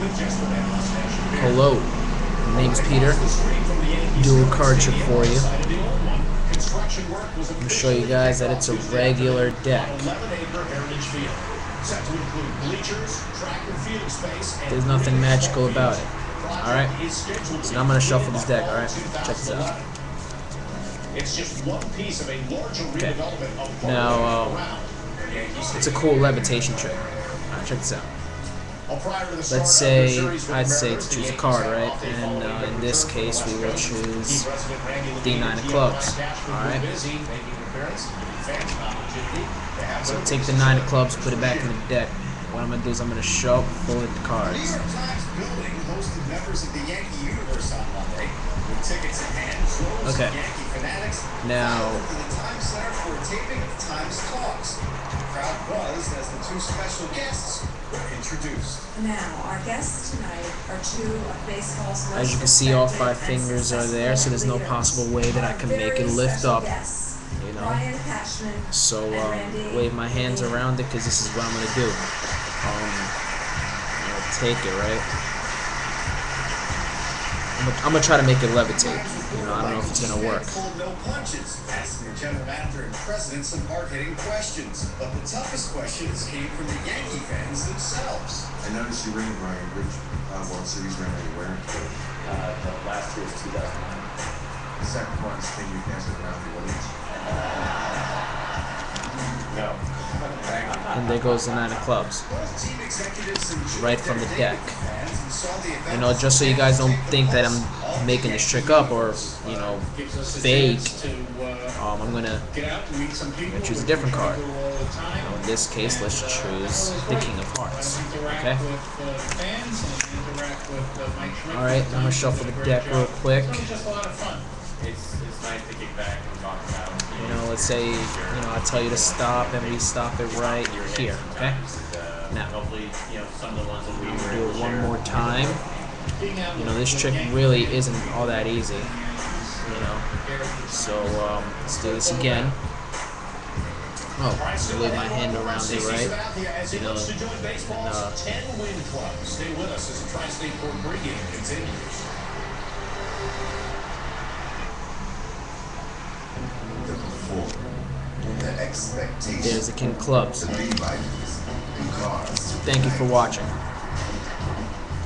Hello, my name's Peter. Dual card trick for you. I'm gonna show you guys that it's a regular deck. There's nothing magical about it. Alright? So now I'm gonna shuffle this deck, alright? Check this out. It's just one piece of a larger redevelopment of Now, um, it's a cool levitation trick. Alright, check this out. Let's say I'd say to choose a card, right? And uh, in this case, we will choose the nine of clubs. All right. So take the nine of clubs, put it back in the deck. What I'm gonna do is I'm gonna shuffle the cards. New York Times building hosted members of the Yankee Universe on Monday with tickets in hand, droves Okay. of Yankee fanatics Now- filed into the Times Center for a taping of Times Talks. The crowd buzzed as the two special guests were introduced. Now, our guests tonight are two of baseball's most As you can see, all five fingers are there, so there's no possible way that I can make it lift up. guests, You know. So um, wave my hands around it because this is what I'm gonna do. Um, I'm gonna take it right. I'm gonna, I'm gonna try to make it levitate. You know, I don't know if it's gonna work. Pulled no punches, asking the general manager and president some hard-hitting questions. But the toughest questions came from the Yankee fans themselves. I noticed you ring Ryan. Which uh, World Series ring are you wearing? Uh, the last year was 2009. The second one's can you pass it around the audience? And there goes the nine of clubs. Right from the deck. You know, just so you guys don't think that I'm making this trick up or you know fake. Um, I'm gonna gonna choose a different card. In this case, let's choose the King of Hearts. Okay. All right, I'm gonna shuffle the deck real quick. It's, it's nice to kick back let's say you know I tell you to stop and we stop it right here. Okay. Now. Do it one more time. You know, this trick really isn't all that easy. You know, so um, let's do this again. Oh, I wave my hand around it, right? You know, and, uh, 10 win club. Stay with us as the Tri-State Board pregame continues. The before. The expectation. there's the King of Clubs. The Levites. And cars. Thank you for watching.